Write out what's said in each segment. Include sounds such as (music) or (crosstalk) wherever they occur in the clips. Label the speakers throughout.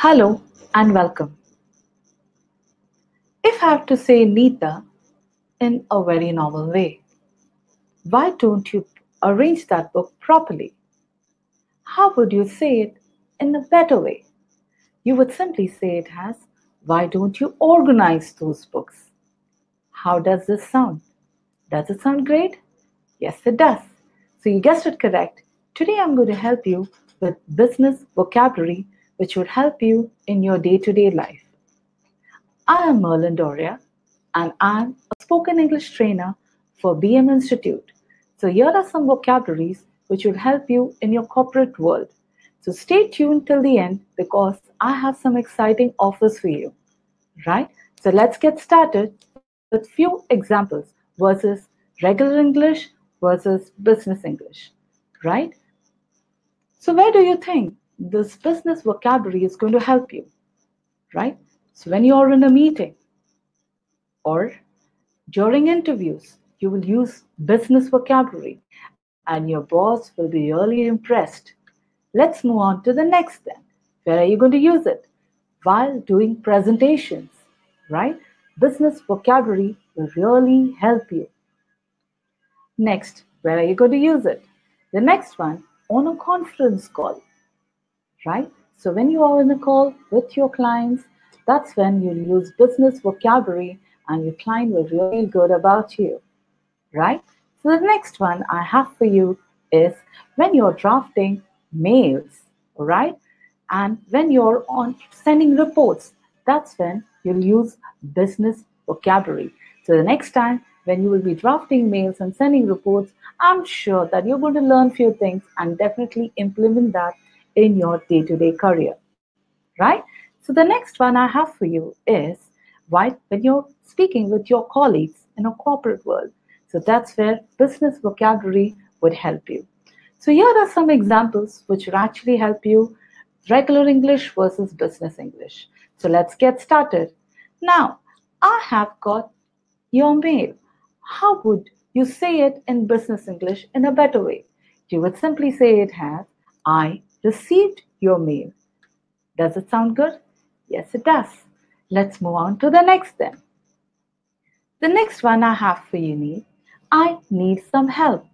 Speaker 1: Hello and welcome. If I have to say Nita in a very normal way, why don't you arrange that book properly? How would you say it in a better way? You would simply say it as, Why don't you organize those books? How does this sound? Does it sound great? Yes, it does. So you guessed it correct. Today I'm going to help you with business vocabulary which would help you in your day to day life. I am Merlin Doria and I'm a spoken English trainer for BM Institute. So, here are some vocabularies which will help you in your corporate world. So, stay tuned till the end because I have some exciting offers for you. Right? So, let's get started with few examples versus regular English versus business English. Right? So, where do you think this business vocabulary is going to help you, right? So when you're in a meeting or during interviews, you will use business vocabulary and your boss will be really impressed. Let's move on to the next then. Where are you going to use it? While doing presentations, right? Business vocabulary will really help you. Next, where are you going to use it? The next one, on a conference call right? So when you are in a call with your clients, that's when you use business vocabulary and your client will really good about you, right? So the next one I have for you is when you're drafting mails, right? And when you're on sending reports, that's when you'll use business vocabulary. So the next time when you will be drafting mails and sending reports, I'm sure that you're going to learn few things and definitely implement that in your day to day career, right? So, the next one I have for you is why when you're speaking with your colleagues in a corporate world. So, that's where business vocabulary would help you. So, here are some examples which would actually help you regular English versus business English. So, let's get started. Now, I have got your mail. How would you say it in business English in a better way? You would simply say it as I received your mail. Does it sound good? Yes, it does. Let's move on to the next then. The next one I have for you need, I need some help.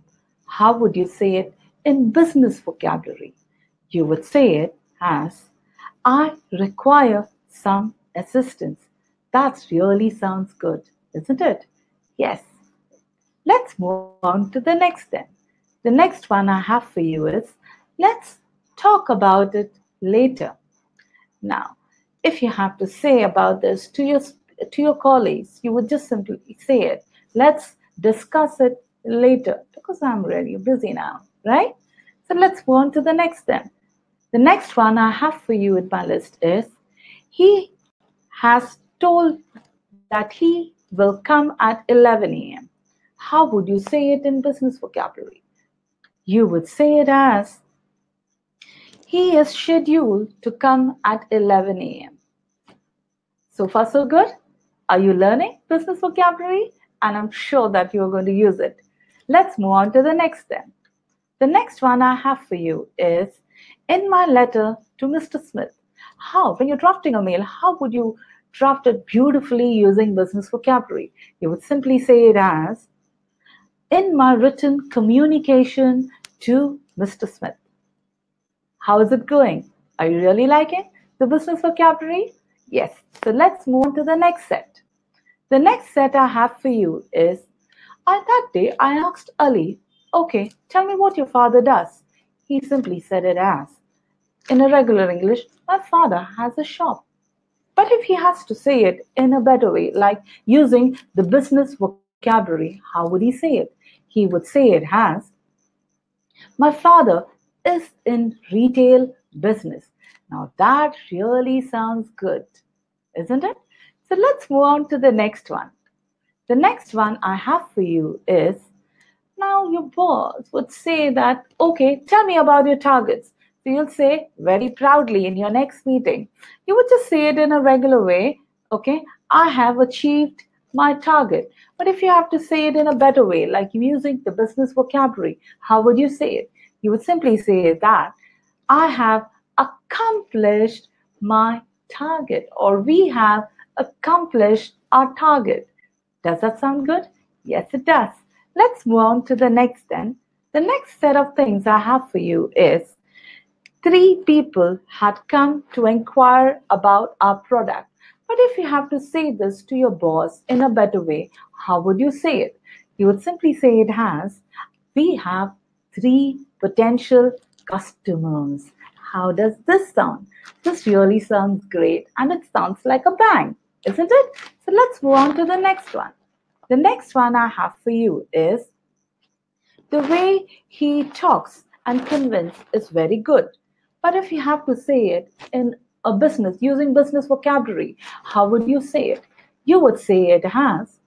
Speaker 1: How would you say it in business vocabulary? You would say it as, I require some assistance. That really sounds good, isn't it? Yes. Let's move on to the next then. The next one I have for you is, let's talk about it later. Now, if you have to say about this to your to your colleagues, you would just simply say it. Let's discuss it later because I'm really busy now, right? So let's move on to the next then. The next one I have for you in my list is he has told that he will come at 11 a.m. How would you say it in business vocabulary? You would say it as he is scheduled to come at 11 a.m. So far, so good. Are you learning business vocabulary? And I'm sure that you're going to use it. Let's move on to the next then. The next one I have for you is in my letter to Mr. Smith. How, when you're drafting a mail, how would you draft it beautifully using business vocabulary? You would simply say it as in my written communication to Mr. Smith. How is it going? Are you really liking the business vocabulary? Yes. So let's move on to the next set. The next set I have for you is on that day I asked Ali, okay, tell me what your father does. He simply said it as, in a regular English, my father has a shop. But if he has to say it in a better way, like using the business vocabulary, how would he say it? He would say it as, my father is in retail business. Now that really sounds good, isn't it? So let's move on to the next one. The next one I have for you is now your boss would say that, okay, tell me about your targets. So you'll say very proudly in your next meeting. You would just say it in a regular way, okay, I have achieved my target. But if you have to say it in a better way, like using the business vocabulary, how would you say it? You would simply say that I have accomplished my target or we have accomplished our target. Does that sound good? Yes, it does. Let's move on to the next then. The next set of things I have for you is three people had come to inquire about our product. But if you have to say this to your boss in a better way, how would you say it? You would simply say it has, we have three potential customers. How does this sound? This really sounds great and it sounds like a bang, isn't it? So let's move on to the next one. The next one I have for you is the way he talks and convince is very good. But if you have to say it in a business using business vocabulary, how would you say it? You would say it has.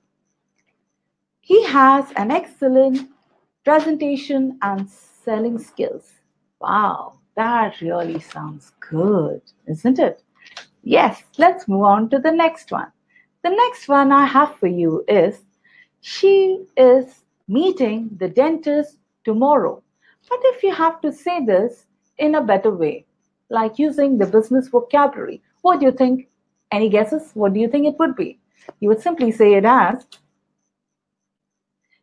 Speaker 1: He has an excellent presentation and selling skills. Wow, that really sounds good, isn't it? Yes, let's move on to the next one. The next one I have for you is she is meeting the dentist tomorrow. But if you have to say this in a better way, like using the business vocabulary, what do you think? Any guesses? What do you think it would be? You would simply say it as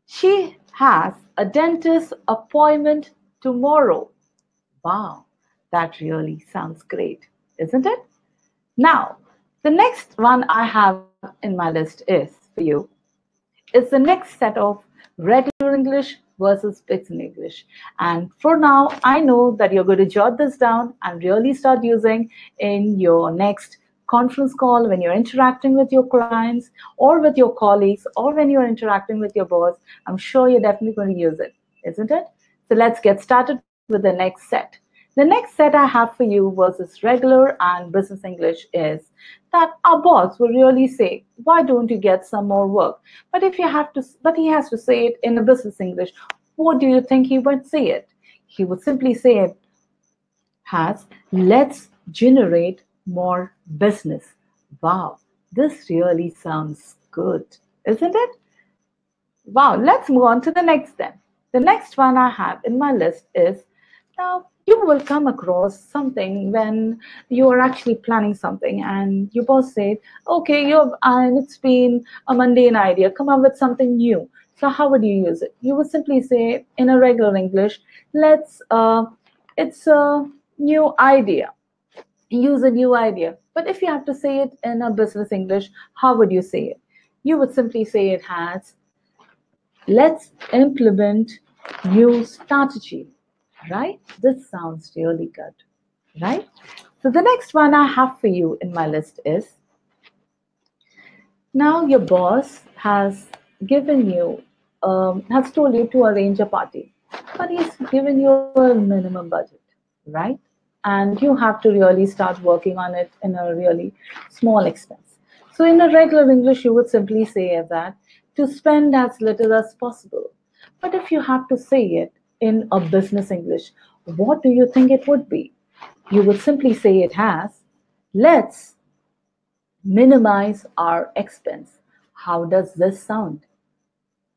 Speaker 1: She has a dentist appointment tomorrow. Wow, that really sounds great, isn't it? Now, the next one I have in my list is for you is the next set of regular English versus spoken English. And for now, I know that you're going to jot this down and really start using in your next conference call when you're interacting with your clients or with your colleagues or when you're interacting with your boss. I'm sure you're definitely going to use it, isn't it? So let's get started with the next set. The next set I have for you versus regular and business English is that our boss will really say, why don't you get some more work? But if you have to, but he has to say it in a business English, what do you think he would say it? He would simply say it has, let's generate more business. Wow, this really sounds good, isn't it? Wow, let's move on to the next then. The next one I have in my list is now you will come across something when you are actually planning something and your boss said, okay, you're, and it's been a mundane idea, come up with something new. So how would you use it? You would simply say in a regular English, let's, uh, it's a new idea. Use a new idea. But if you have to say it in a business English, how would you say it? You would simply say it has, let's implement new strategy right? This sounds really good, right? So the next one I have for you in my list is now your boss has given you, um, has told you to arrange a party, but he's given you a minimum budget, right? And you have to really start working on it in a really small expense. So in a regular English, you would simply say that to spend as little as possible. But if you have to say it in a business English, what do you think it would be? You would simply say it has, let's minimize our expense. How does this sound?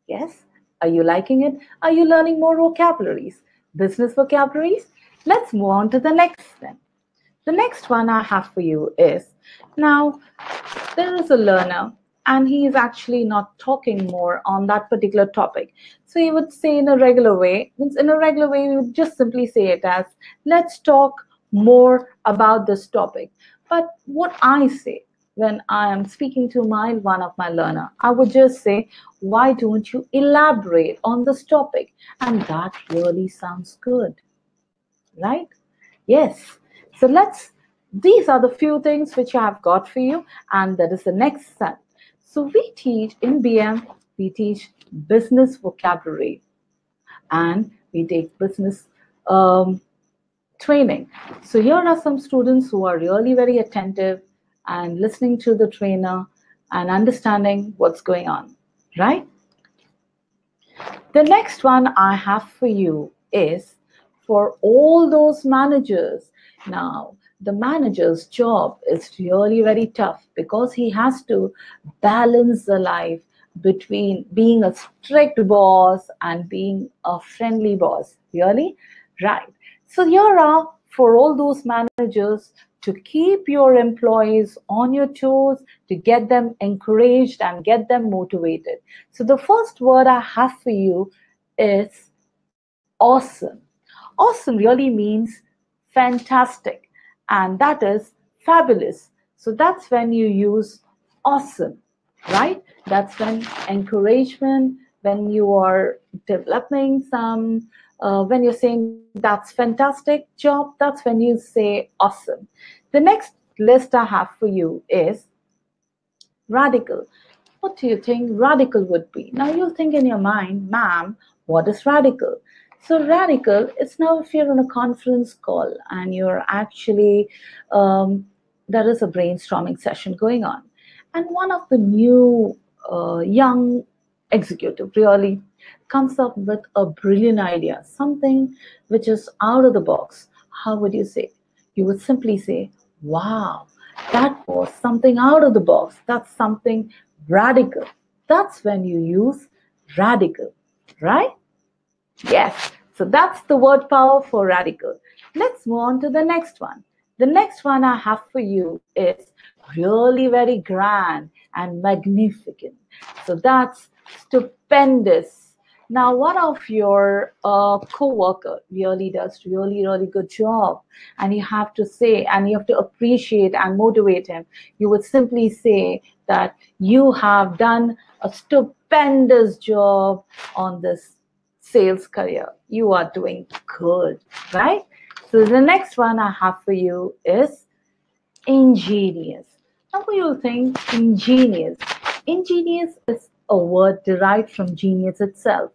Speaker 1: Yes? Are you liking it? Are you learning more vocabularies? Business vocabularies? Let's move on to the next then. The next one I have for you is now there is a learner and he is actually not talking more on that particular topic. So he would say in a regular way, in a regular way, we would just simply say it as, let's talk more about this topic. But what I say when I am speaking to my one of my learner, I would just say, why don't you elaborate on this topic? And that really sounds good, right? Yes. So let's, these are the few things which I have got for you. And that is the next step so we teach in BM, we teach business vocabulary and we take business um, training. So here are some students who are really very attentive and listening to the trainer and understanding what's going on, right? The next one I have for you is for all those managers. Now, the manager's job is really very tough because he has to balance the life between being a strict boss and being a friendly boss. Really? Right. So here are for all those managers to keep your employees on your toes, to get them encouraged and get them motivated. So the first word I have for you is awesome. Awesome really means fantastic, and that is fabulous. So that's when you use awesome, right? That's when encouragement, when you are developing some uh, when you're saying that's fantastic job, that's when you say awesome. The next list I have for you is radical. What do you think radical would be? Now you'll think in your mind, ma'am, what is radical? So radical it's now if you're on a conference call and you're actually um, there is a brainstorming session going on, and one of the new uh, young executive really comes up with a brilliant idea, something which is out of the box, how would you say? You would simply say, wow, that was something out of the box. That's something radical. That's when you use radical, right? Yes. So that's the word power for radical. Let's move on to the next one. The next one I have for you is really very grand and magnificent. So that's stupendous now, one of your uh, co-worker really does really, really good job, and you have to say, and you have to appreciate and motivate him. You would simply say that you have done a stupendous job on this sales career. You are doing good, right? So the next one I have for you is ingenious. Now, you think ingenious? Ingenious is a word derived from genius itself.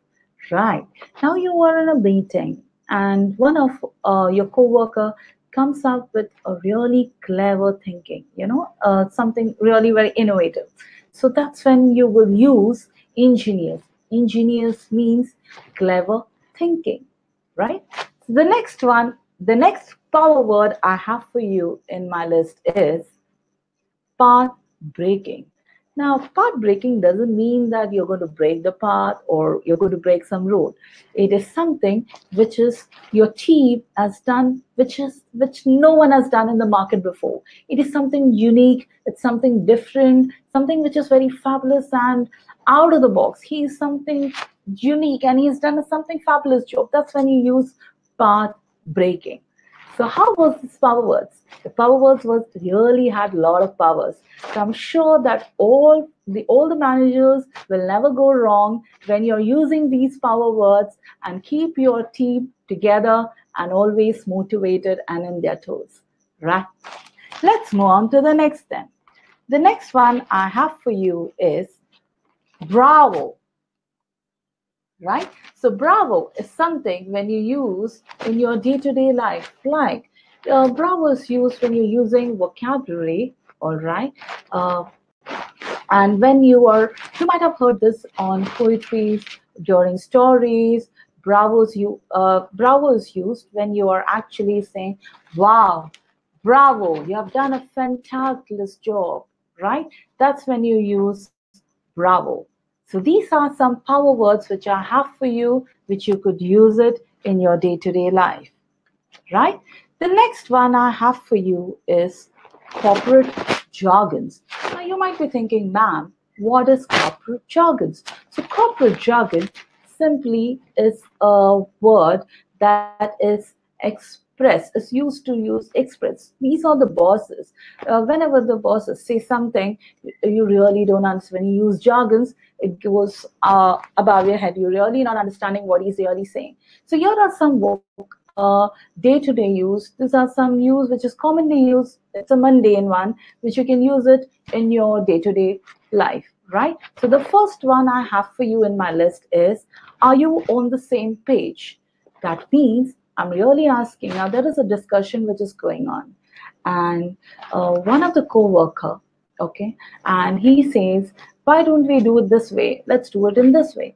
Speaker 1: Right. Now you are in a meeting and one of uh, your coworker comes up with a really clever thinking, you know, uh, something really very innovative. So that's when you will use ingenious. Ingenious means clever thinking, right? So the next one, the next power word I have for you in my list is path breaking. Now, path breaking doesn't mean that you're going to break the path or you're going to break some road. It is something which is your team has done, which is which no one has done in the market before. It is something unique. It's something different. Something which is very fabulous and out of the box. He is something unique and he's done something fabulous job. That's when you use path breaking. So how was this power words? The power words was really had a lot of powers. So I'm sure that all the all the managers will never go wrong when you're using these power words and keep your team together and always motivated and in their toes. Right? Let's move on to the next then. The next one I have for you is bravo right? So Bravo is something when you use in your day-to-day life, like uh, Bravo is used when you're using vocabulary, all right? Uh, and when you are, you might have heard this on poetry, during stories, Bravo's you uh, Bravo is used when you are actually saying, "Wow, Bravo, you have done a fantastic job," right? That's when you use Bravo. So these are some power words which I have for you, which you could use it in your day-to-day life, right? The next one I have for you is corporate jargons. Now you might be thinking, ma'am, what is corporate jargons? So corporate jargon simply is a word that is express is used to use express. These are the bosses. Uh, whenever the bosses say something you really don't understand. When you use jargons it goes uh, above your head. You're really not understanding what he's really saying. So here are some uh, day-to-day use. These are some use which is commonly used. It's a mundane one which you can use it in your day-to-day life right? So the first one i have for you in my list is are you on the same page? That means I'm really asking. Now there is a discussion which is going on, and uh, one of the co-worker, okay, and he says, "Why don't we do it this way? Let's do it in this way."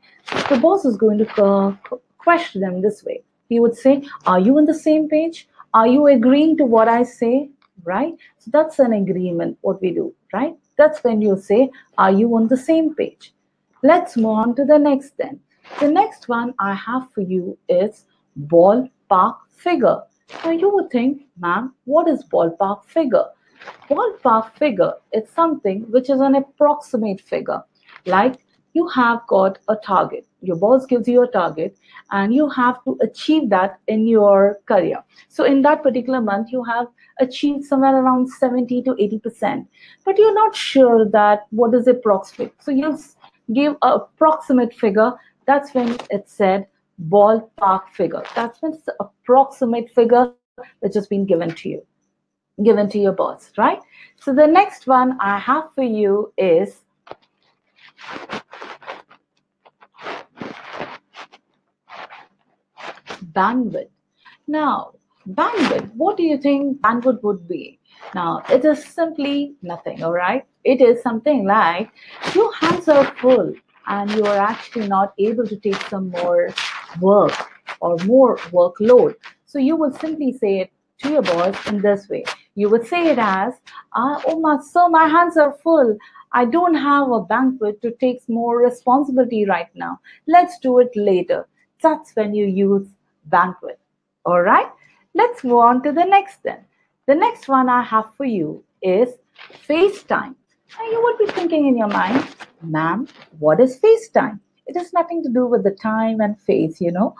Speaker 1: The boss is going to question them this way. He would say, "Are you on the same page? Are you agreeing to what I say?" Right. So that's an agreement. What we do, right? That's when you say, "Are you on the same page?" Let's move on to the next then. The next one I have for you is ball park figure. Now you would think, ma'am, what is ballpark figure? Ballpark figure is something which is an approximate figure. Like you have got a target. Your boss gives you a target and you have to achieve that in your career. So in that particular month, you have achieved somewhere around 70 to 80%, but you're not sure that what is approximate. So you give an approximate figure. That's when it said ballpark figure. That's the approximate figure which has been given to you, given to your boss, right? So the next one I have for you is bandwidth. Now, bandwidth, what do you think bandwidth would be? Now, it is simply nothing, all right? It is something like your hands are full and you are actually not able to take some more work or more workload. So you will simply say it to your boss in this way. You would say it as, ah, oh my, sir, my hands are full. I don't have a banquet to take more responsibility right now. Let's do it later. That's when you use bandwidth. All right, let's move on to the next then. The next one I have for you is FaceTime. Now you would be thinking in your mind, ma'am, what is FaceTime? It has nothing to do with the time and face, you know.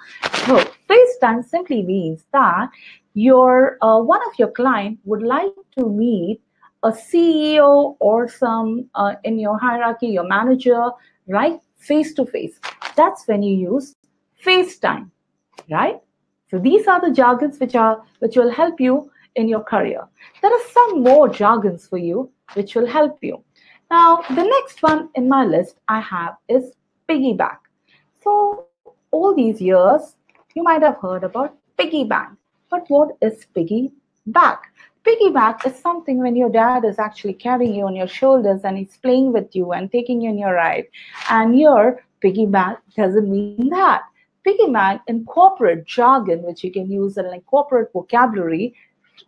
Speaker 1: So FaceTime simply means that your uh, one of your client would like to meet a CEO or some uh, in your hierarchy, your manager, right, face to face. That's when you use FaceTime right? So these are the jargons which are which will help you in your career. There are some more jargons for you which will help you. Now, the next one in my list I have is piggyback. So all these years, you might have heard about piggy bank. But what is piggyback? Piggyback is something when your dad is actually carrying you on your shoulders and he's playing with you and taking you on your ride. And your piggyback doesn't mean that. Piggyback in corporate jargon, which you can use in like corporate vocabulary,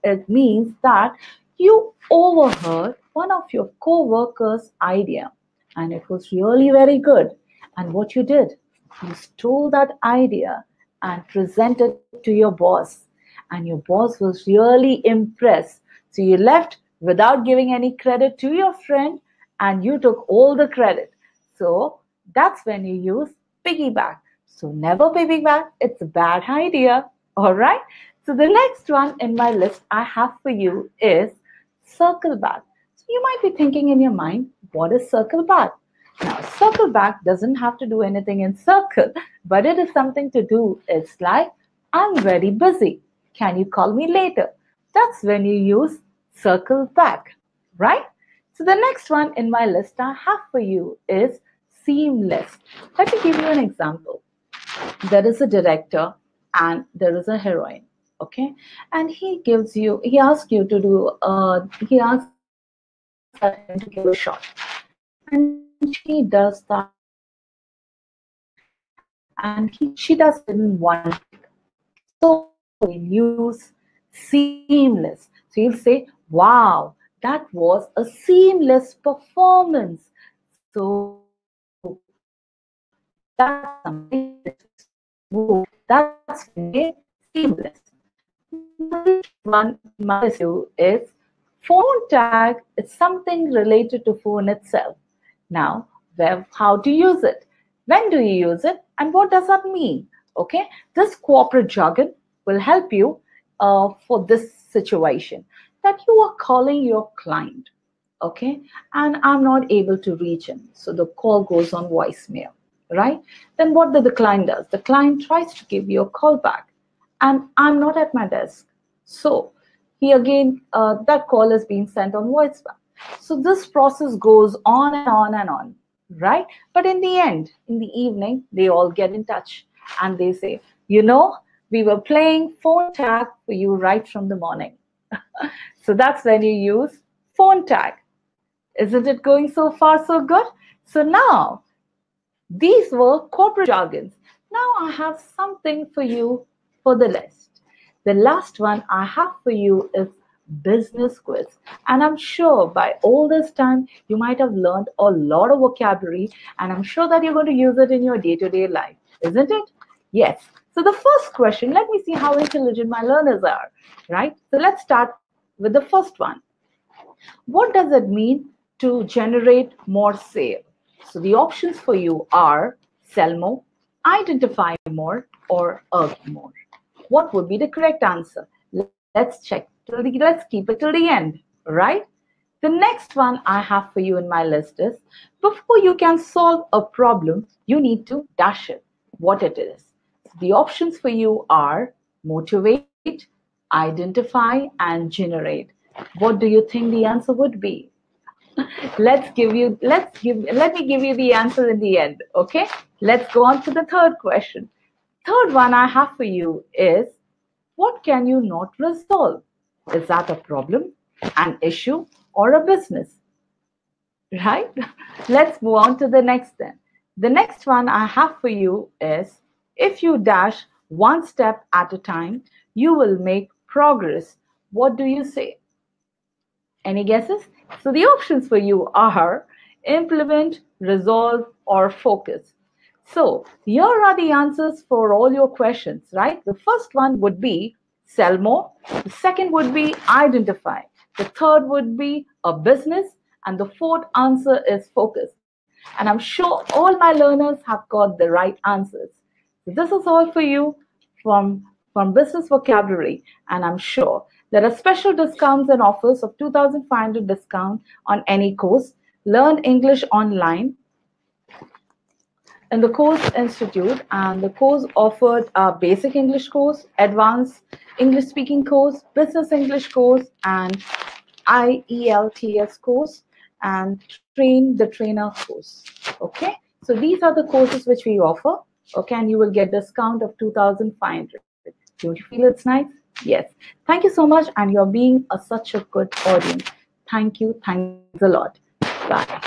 Speaker 1: it means that you overheard one of your co-workers' idea and it was really very good. And what you did, you stole that idea and presented to your boss. And your boss was really impressed. So you left without giving any credit to your friend and you took all the credit. So that's when you use piggyback. So never piggyback. It's a bad idea. All right. So the next one in my list I have for you is circle back. So you might be thinking in your mind, what is circle back? Now, circle back doesn't have to do anything in circle, but it is something to do. It's like, I'm very busy. Can you call me later? That's when you use circle back, right? So the next one in my list I have for you is seamless. Let me give you an example there is a director and there is a heroine okay and he gives you he asks you to do uh he asks to give a shot and she does that. And he, she does it in one so we use seamless. So you'll say wow that was a seamless performance. So that's something that's seamless. One issue is phone tag is something related to phone itself. Now, where, how to use it? When do you use it? And what does that mean? Okay, this corporate jargon will help you uh, for this situation that you are calling your client. Okay, and I'm not able to reach him. So the call goes on voicemail right? Then what the client does? The client tries to give you a call back and I'm not at my desk. So he again, uh, that call is being sent on voicemail. So this process goes on and on and on, right? But in the end, in the evening, they all get in touch and they say, you know, we were playing phone tag for you right from the morning. (laughs) so that's when you use phone tag. Isn't it going so far so good? So now these were corporate jargons. Now I have something for you for the list. The last one I have for you is business quiz. And I'm sure by all this time, you might have learned a lot of vocabulary, and I'm sure that you're going to use it in your day to day life, isn't it? Yes. So the first question, let me see how intelligent my learners are, right? So let's start with the first one. What does it mean to generate more sale? So the options for you are sell more, identify more, or earn more. What would be the correct answer? Let's check. Let's keep it till the end, right? The next one I have for you in my list is before you can solve a problem, you need to dash it, what it is. The options for you are motivate, identify, and generate. What do you think the answer would be? (laughs) let's give you let's give let me give you the answer in the end okay let's go on to the third question third one i have for you is what can you not resolve is that a problem an issue or a business? Right? (laughs) Let's move on to the next then. The next one i have for you is if you dash one step at a time you will make progress. What do you say? Any guesses? So the options for you are implement, resolve, or focus. So here are the answers for all your questions, right? The first one would be sell more. The second would be identify. The third would be a business. And the fourth answer is focus. And I'm sure all my learners have got the right answers. So this is all for you from, from business vocabulary. And I'm sure there are special discounts and offers of 2,500 discount on any course. Learn English online in the course institute and the course offered a basic English course, advanced English speaking course, business English course, and IELTS course and train the trainer course. Okay, so these are the courses which we offer. Okay, and you will get discount of 2,500. Don't you feel it's nice? Yes. Thank you so much. And you're being a, such a good audience. Thank you. Thanks a lot. Bye.